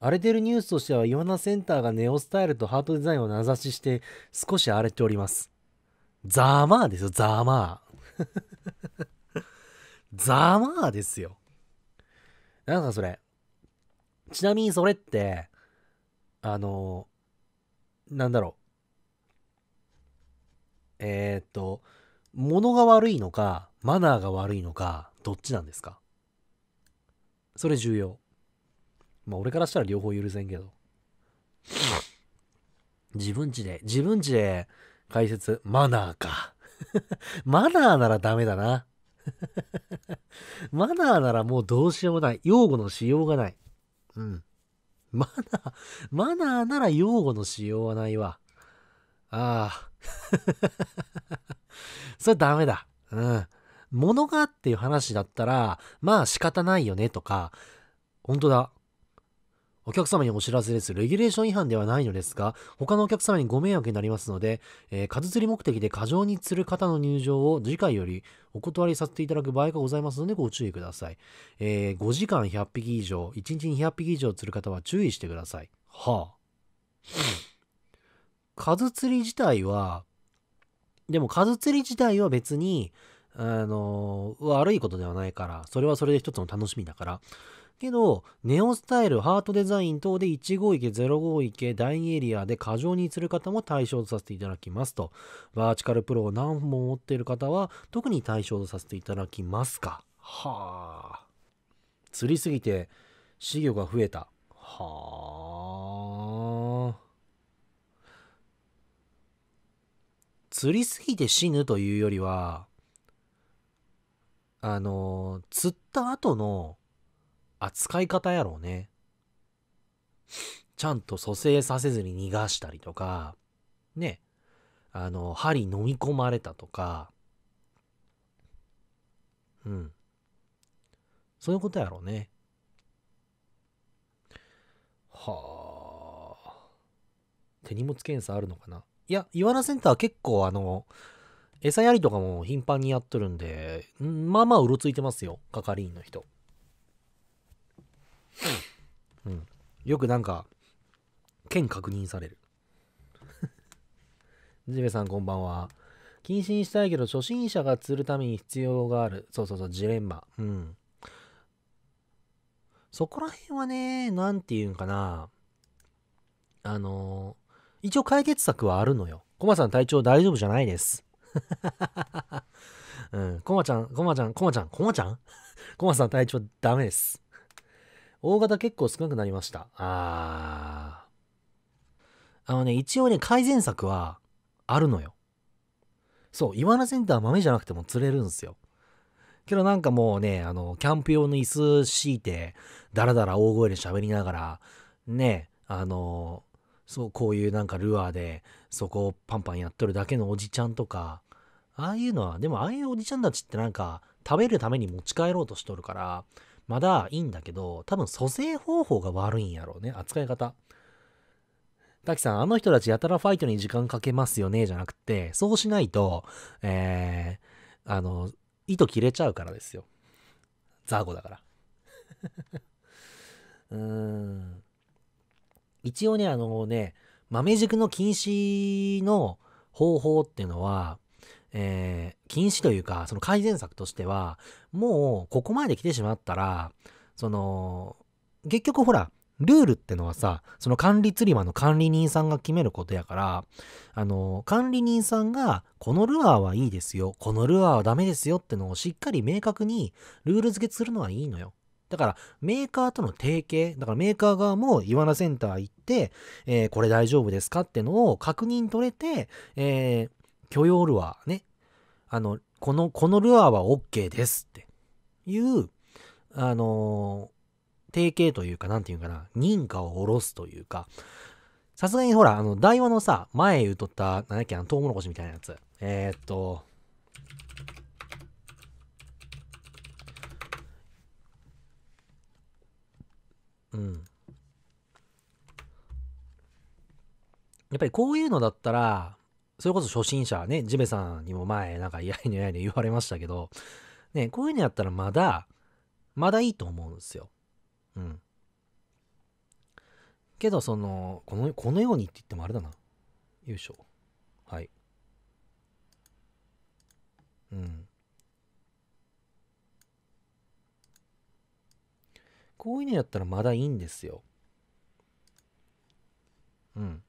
荒れてるニュースとしては、イワナセンターがネオスタイルとハートデザインを名指しして少し荒れております。ザーマーですよ、ザーマー。ザーマーですよ。なんかそれ。ちなみにそれって、あの、なんだろう。えー、っと、物が悪いのか、マナーが悪いのか、どっちなんですか？それ重要。まあ俺からしたら両方許せんけど。自分ちで、自分ちで解説、マナーか。マナーならダメだな。マナーならもうどうしようもない。用語のしようがない。うん。マナー、マナーなら用語のしようはないわ。ああ。それダメだ。うん。物がっていう話だったら、まあ仕方ないよねとか、本当だ。お客様にお知らせです。レギュレーション違反ではないのですが、他のお客様にご迷惑になりますので、えー数釣り目的で過剰に釣る方の入場を次回よりお断りさせていただく場合がございますのでご注意ください。えー5時間100匹以上、1日に100匹以上釣る方は注意してください。はあ。数釣り自体は、でも数釣り自体は別に、あの悪いことではないから、それはそれで一つの楽しみだから。けど、ネオスタイル、ハートデザイン等で1号池、0号池、第2エリアで過剰に釣る方も対象とさせていただきますと。バーチカルプロを何本持っている方は、特に対象とさせていただきますか。はあ。釣りすぎて、死魚が増えた。はあ。釣りすぎて死ぬというよりは、あの、釣った後の扱い方やろうね。ちゃんと蘇生させずに逃がしたりとか、ね。あの、針飲み込まれたとか、うん。そういうことやろうね。はあ。手荷物検査あるのかな？いや、イワナセンターは結構あの、餌やりとかも頻繁にやっとるんで、んまあまあうろついてますよ、係員の人。うん。よくなんか、剣確認される。ジベさんこんばんは。謹慎したいけど、初心者が釣るために必要がある。そうそうそう、ジレンマ。うん。そこら辺はね、なんていうんかな。あの一応解決策はあるのよ。コマさん体調大丈夫じゃないです。うん。コマちゃん、コマちゃん、コマちゃん、コマちゃん？コマさん体調ダメです。大型結構少なくなりました。あー。あのね、一応ね、改善策はあるのよ。そう、イワナセンター豆じゃなくても釣れるんですよ。けどなんかもうね、あの、キャンプ用の椅子敷いて、だらだら大声で喋りながら、ね、あの、そう、こういうなんかルアーで、そこをパンパンやっとるだけのおじちゃんとか、ああいうのは、でもああいうおじちゃんたちってなんか、食べるために持ち帰ろうとしとるから、まだいいんだけど、多分蘇生方法が悪いんやろうね、扱い方。滝さん、あの人たちやたらファイトに時間かけますよね、じゃなくて、そうしないと、えー、あの、糸切れちゃうからですよ。ザーゴだから。うーん。一応ね、あのね、豆軸の禁止の方法っていうのは、えー禁止というか、その改善策としては、もうここまで来てしまったら、その、結局ほら、ルールってのはさ、その管理釣り場の管理人さんが決めることやから、あの、管理人さんが、このルアーはいいですよ、このルアーはダメですよってのをしっかり明確にルール付けするのはいいのよ。だから、メーカーとの提携、だからメーカー側もイワナセンター行って、えーこれ大丈夫ですかってのを確認取れて、えー許容ルアーね。あの、この、このルアーは OK ですっていう、あのー提携というか、なんていうかな、認可を下ろすというか、さすがにほら、あの、台湾のさ、前言うとった、なんだっけ、あの、トウモロコシみたいなやつ。えー、っと、うん。やっぱりこういうのだったら、それこそ初心者ね、ジベさんにも前、なんか、やいのやいの言われましたけど、ね、こういうのやったらまだ、まだいいと思うんですよ。うん。けど、その、この、このようにって言ってもあれだな。よいしょ。はい。うん。こういうのやったらまだいいんですよ。うん。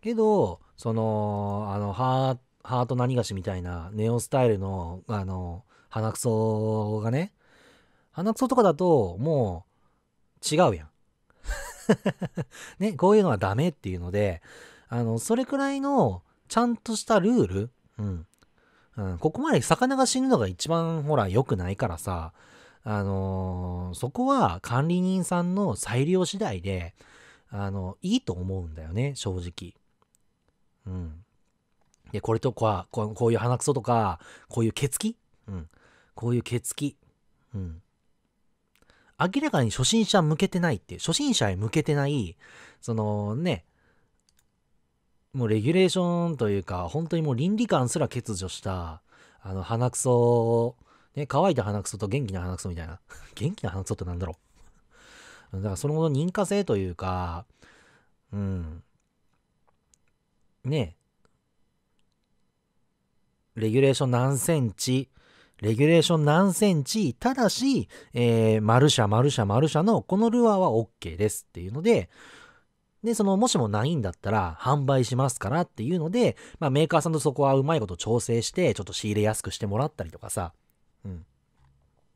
けど、その、あの、ハーハート何菓子みたいなネオスタイルの、あの、鼻くそがね、鼻くそとかだと、もう、違うやん。ね、こういうのはダメっていうので、あの、それくらいの、ちゃんとしたルール、うん。うん、ここまで魚が死ぬのが一番ほら良くないからさ、あのーそこは管理人さんの裁量次第で、あの、いいと思うんだよね、正直。うん。で、これとか、こうこういう鼻くそとか、こういう血気うん。こういう血気。うん。明らかに初心者向けてないっていう、初心者へ向けてない、そのね、もうレギュレーションというか、本当にもう倫理観すら欠如した、あの、鼻くそ、ね、乾いた鼻くそと元気な鼻くそみたいな。元気な鼻くそってなんだろう。だからその後の認可性というか、うん。ねレギュレーション何センチ、レギュレーション何センチ、ただし、えー、マルシャ、マルシャ、マルシャのこのルアーは OK ですっていうので、で、その、もしもないんだったら販売しますからっていうので、まあメーカーさんとそこはうまいこと調整して、ちょっと仕入れやすくしてもらったりとかさ、